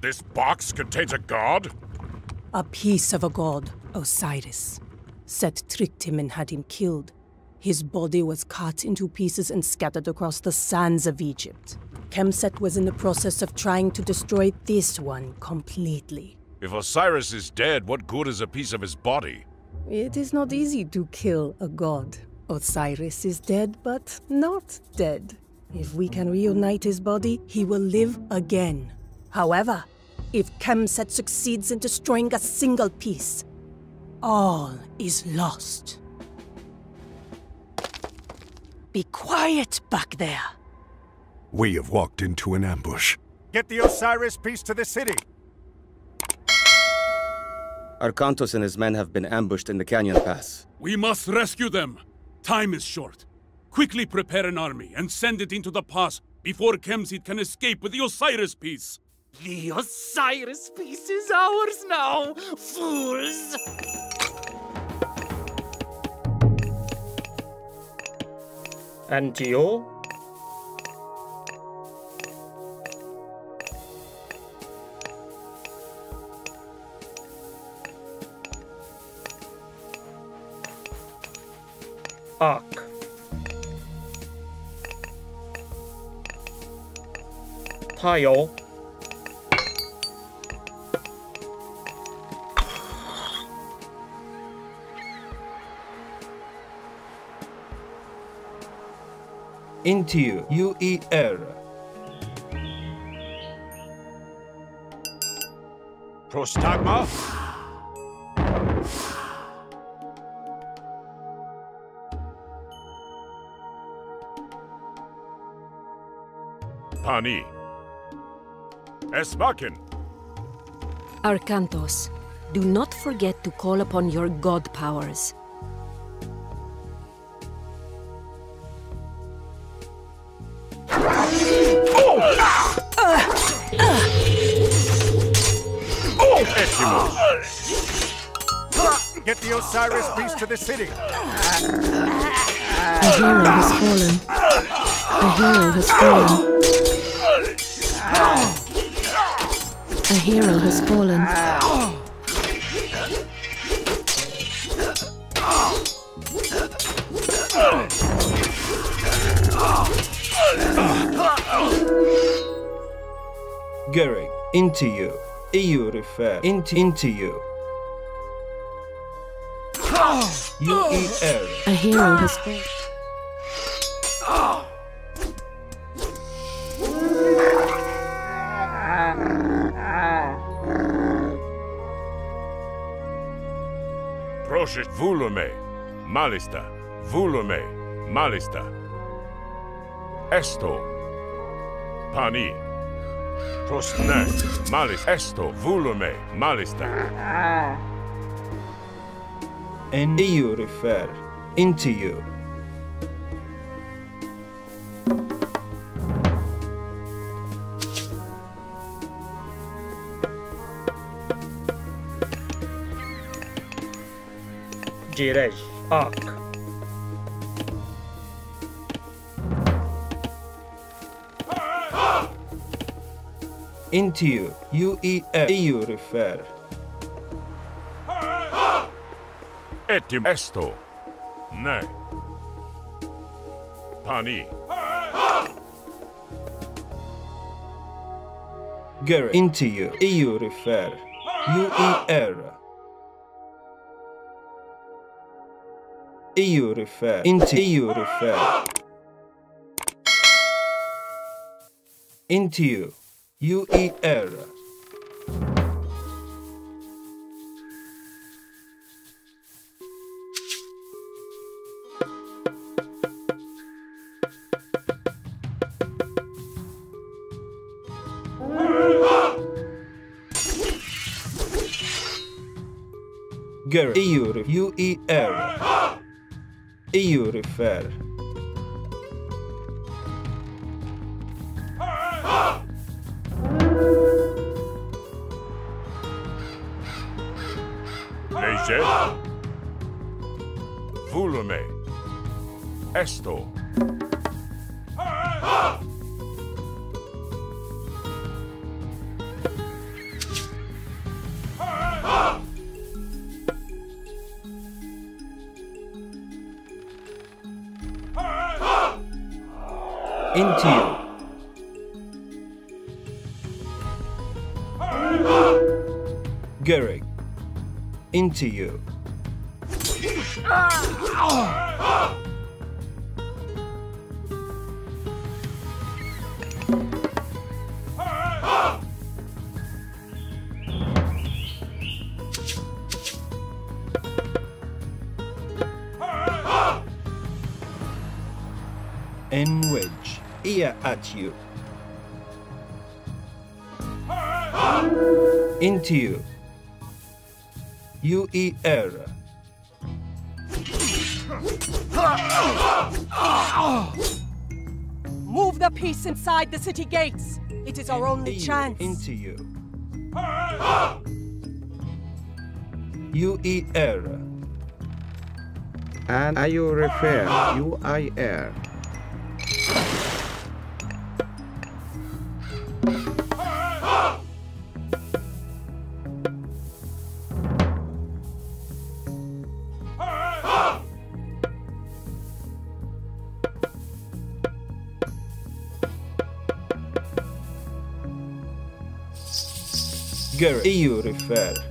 This box contains a god? A piece of a god, Osiris. Set tricked him and had him killed. His body was cut into pieces and scattered across the sands of Egypt. Kemsit was in the process of trying to destroy this one completely. If Osiris is dead, what good is a piece of his body? It is not easy to kill a god. Osiris is dead, but not dead. If we can reunite his body, he will live again. However, if Kemsit succeeds in destroying a single piece, all is lost. Be quiet back there. We have walked into an ambush. Get the Osiris piece to the city! Arkantos and his men have been ambushed in the canyon pass. We must rescue them. Time is short. Quickly prepare an army and send it into the pass before Kemsit can escape with the Osiris piece. The Osiris piece is ours now, fools! And you? Ak. Tayo. Into UER. Prostagma? Pani. Esmakin. Arkantos, do not forget to call upon your god powers. Get the Osiris beast to the city! A hero has fallen. A hero has fallen. A hero has fallen. Garrick, into you. EU refer. Into, into you. UEL. A hero has fallen. Prosit volume. Malista. Volume. Malista. Esto. Pani. Prosne. Malis. Esto. Volume. Malista. And EU refer. Into you. Jirej. Ak. Into you. UEL. EU refer. Etim. Esto. Ne. Pani. Garrick, into you. EU refer. UER. EU refer. Into EU refer. Into you. UER. Garrick, EU UER. EU refer. Sed volume esto. Into you. Gary. Into you. En wedge. Ear at you. Into you. UER. Move the piece inside the city gates. It is our only chance. Into you. UER. And you refer UIR. Garrett. EU refer.